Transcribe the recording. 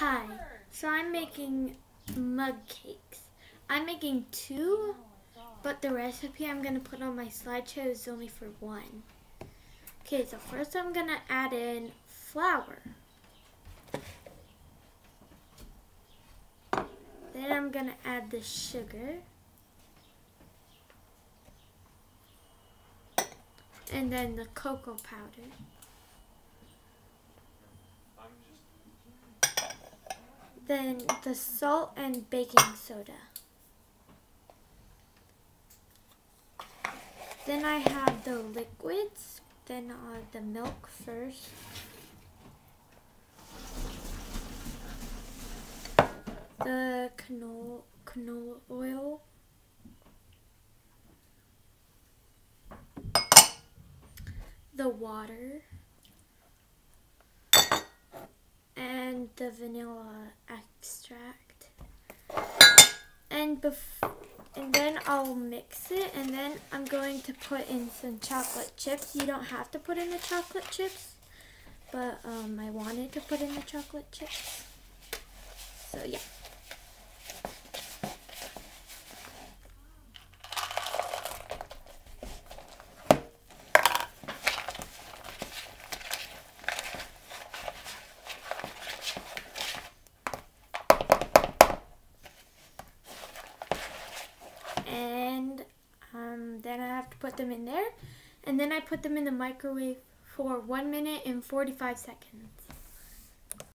Hi, so I'm making mug cakes. I'm making two, but the recipe I'm going to put on my slideshow is only for one. Okay, so first I'm going to add in flour. Then I'm going to add the sugar. And then the cocoa powder. Then the salt and baking soda. Then I have the liquids, then uh, the milk first. The canola, canola oil. The water. and the vanilla extract. And and then I'll mix it and then I'm going to put in some chocolate chips. You don't have to put in the chocolate chips, but um, I wanted to put in the chocolate chips. So yeah. Um, then I have to put them in there. And then I put them in the microwave for 1 minute and 45 seconds.